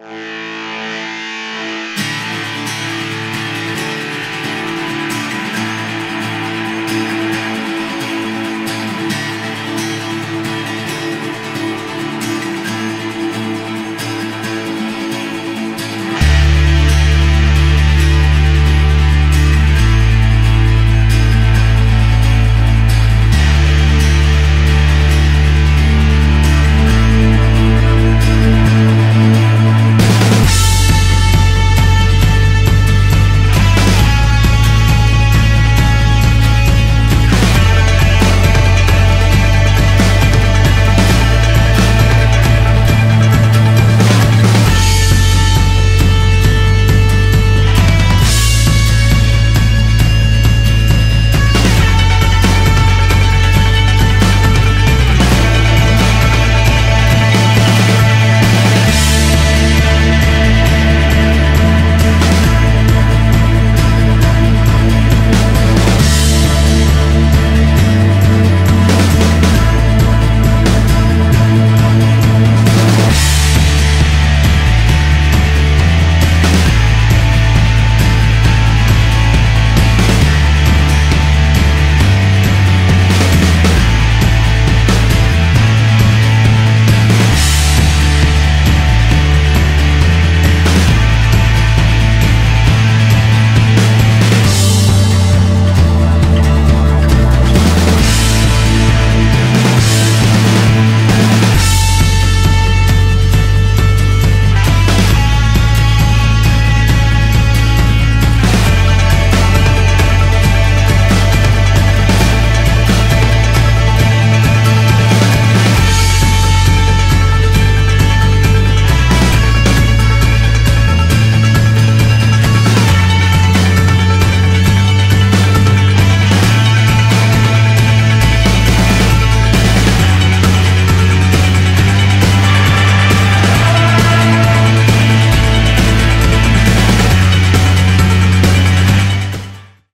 Bye.